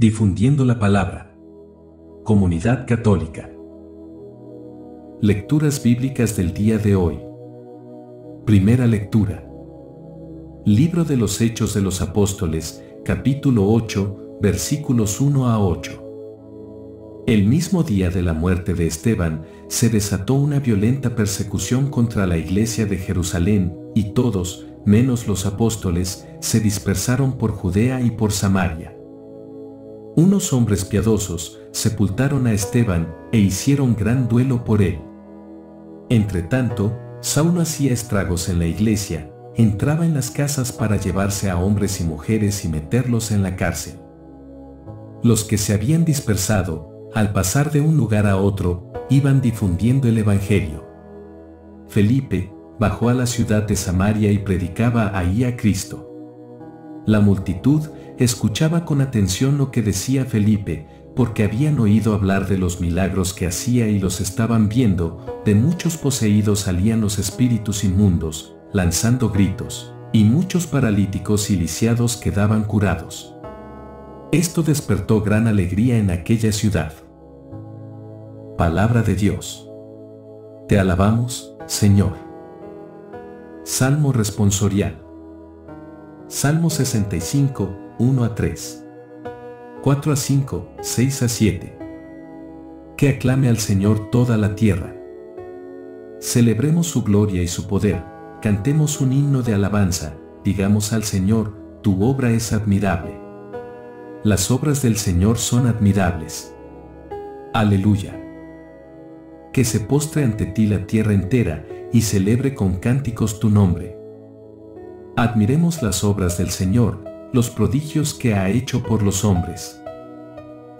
Difundiendo la palabra. Comunidad Católica. Lecturas bíblicas del día de hoy. Primera lectura. Libro de los Hechos de los Apóstoles, capítulo 8, versículos 1 a 8. El mismo día de la muerte de Esteban, se desató una violenta persecución contra la iglesia de Jerusalén, y todos, menos los apóstoles, se dispersaron por Judea y por Samaria. Unos hombres piadosos sepultaron a Esteban e hicieron gran duelo por él. Entretanto, Saulo hacía estragos en la iglesia, entraba en las casas para llevarse a hombres y mujeres y meterlos en la cárcel. Los que se habían dispersado, al pasar de un lugar a otro, iban difundiendo el Evangelio. Felipe, bajó a la ciudad de Samaria y predicaba ahí a Cristo. La multitud escuchaba con atención lo que decía Felipe, porque habían oído hablar de los milagros que hacía y los estaban viendo, de muchos poseídos salían los espíritus inmundos, lanzando gritos, y muchos paralíticos y lisiados quedaban curados. Esto despertó gran alegría en aquella ciudad. Palabra de Dios. Te alabamos, Señor. Salmo responsorial. Salmo 65, 1 a 3. 4 a 5, 6 a 7. Que aclame al Señor toda la tierra. Celebremos su gloria y su poder, cantemos un himno de alabanza, digamos al Señor, tu obra es admirable. Las obras del Señor son admirables. Aleluya. Que se postre ante ti la tierra entera, y celebre con cánticos tu nombre. Admiremos las obras del Señor, los prodigios que ha hecho por los hombres.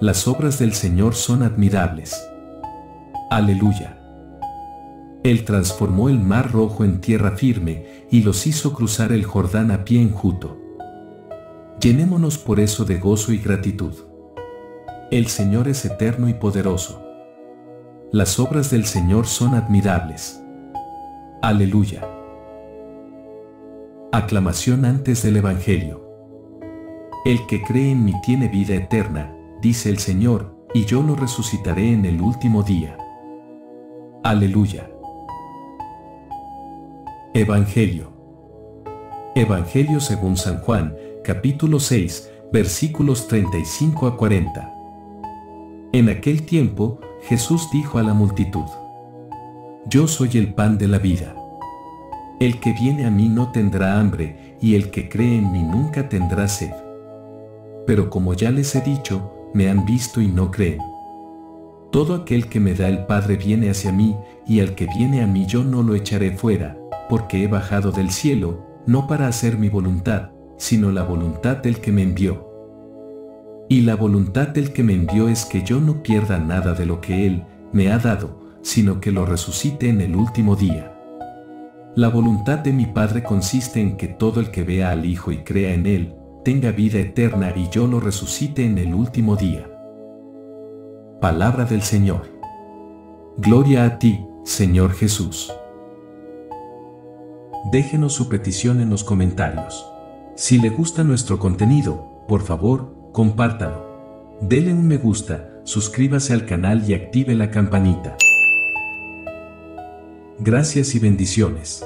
Las obras del Señor son admirables. Aleluya. Él transformó el mar rojo en tierra firme y los hizo cruzar el Jordán a pie enjuto. Llenémonos por eso de gozo y gratitud. El Señor es eterno y poderoso. Las obras del Señor son admirables. Aleluya. Aclamación antes del Evangelio. El que cree en mí tiene vida eterna, dice el Señor, y yo lo resucitaré en el último día. Aleluya. Evangelio. Evangelio según San Juan, capítulo 6, versículos 35 a 40. En aquel tiempo, Jesús dijo a la multitud, yo soy el pan de la vida. El que viene a mí no tendrá hambre, y el que cree en mí nunca tendrá sed. Pero como ya les he dicho, me han visto y no creen. Todo aquel que me da el Padre viene hacia mí, y al que viene a mí yo no lo echaré fuera, porque he bajado del cielo, no para hacer mi voluntad, sino la voluntad del que me envió. Y la voluntad del que me envió es que yo no pierda nada de lo que Él me ha dado, sino que lo resucite en el último día. La voluntad de mi Padre consiste en que todo el que vea al Hijo y crea en Él, tenga vida eterna y yo lo resucite en el último día. Palabra del Señor. Gloria a ti, Señor Jesús. Déjenos su petición en los comentarios. Si le gusta nuestro contenido, por favor, compártalo. Dele un me gusta, suscríbase al canal y active la campanita. Gracias y bendiciones.